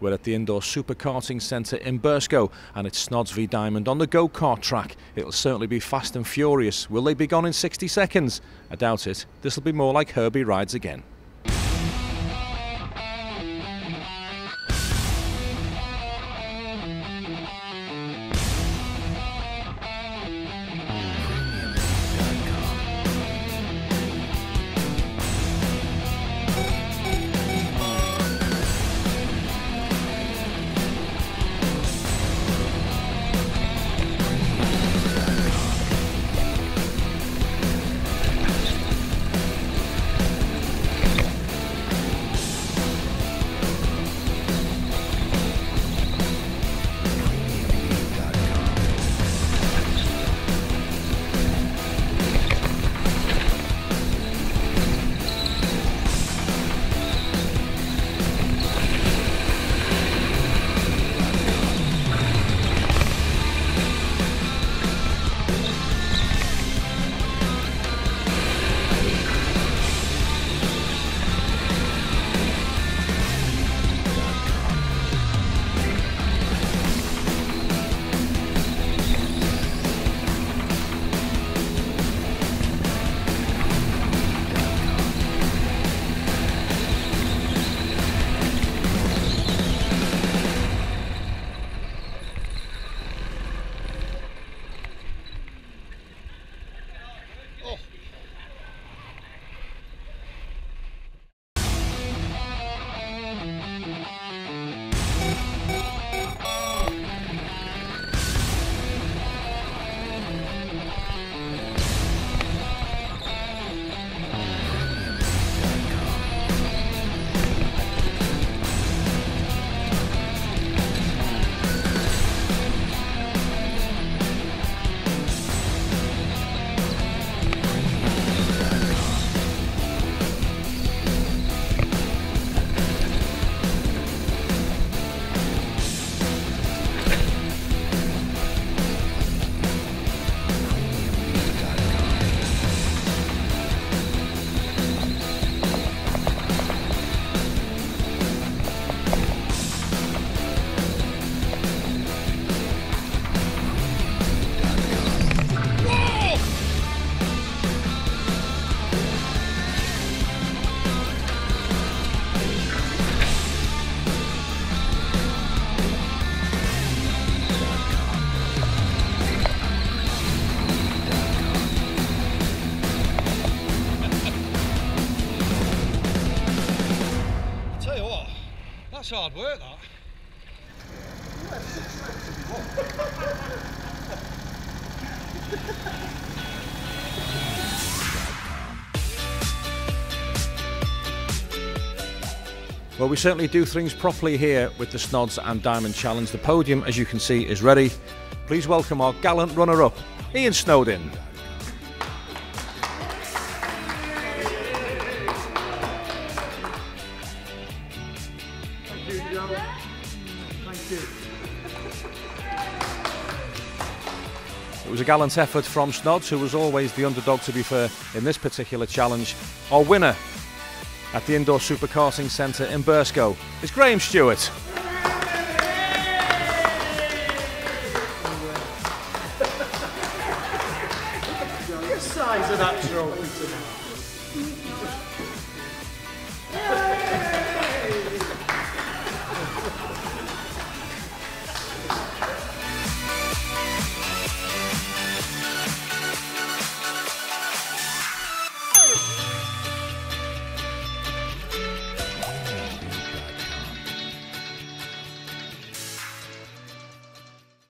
We're at the indoor super karting centre in Burscough and it's Snods v Diamond on the go-kart track. It'll certainly be fast and furious. Will they be gone in 60 seconds? I doubt it. This'll be more like Herbie rides again. That's hard work, that. Well, we certainly do things properly here with the Snods and Diamond Challenge. The podium, as you can see, is ready. Please welcome our gallant runner-up, Ian Snodin. Thank you. It was a gallant effort from Snods, who was always the underdog, to be fair, in this particular challenge. Our winner at the Indoor Super Karting Centre in Burscough is Graham Stuart. Size of that trophy